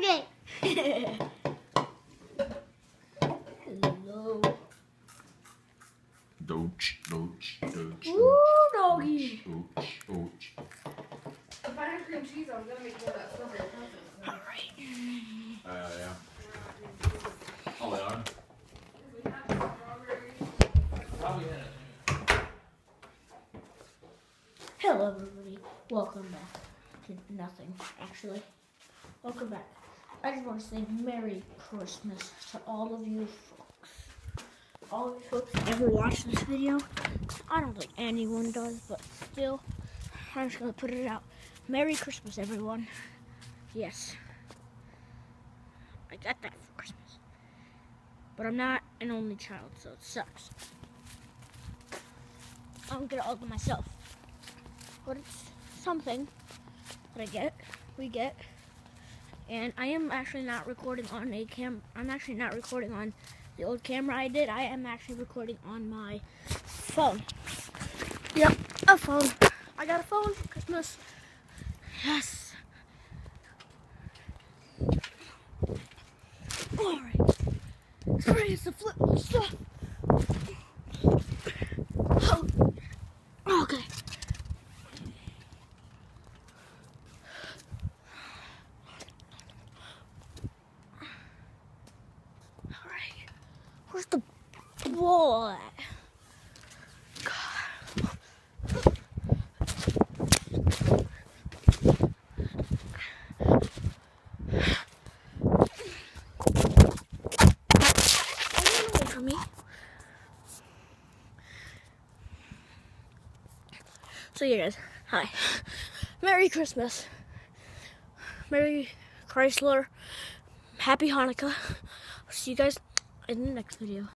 doggy. Hello. Doge, doge, doge, Ooh, doggy. doge, doge. If I had cream cheese, I was gonna make more of that strawberry muffin. Alright. Uh, yeah. Oh, they are? We had strawberries. Probably had it. Hello, everybody. Welcome back to nothing, actually. Welcome back. I just want to say Merry Christmas to all of you folks. All of you folks that ever watched this video. I don't think anyone does, but still, I'm just going to put it out. Merry Christmas, everyone. Yes. I got that for Christmas. But I'm not an only child, so it sucks. I don't get it all to myself but it's something that I get, we get. And I am actually not recording on a cam. I'm actually not recording on the old camera I did. I am actually recording on my phone. Yep, a phone. I got a phone for Christmas. Yes. All right. Sorry, it's the flip stuff. Oh. Okay. Alright. Where's the ball at? So you guys, hi. Merry Christmas. Merry Chrysler. Happy Hanukkah. See you guys in the next video.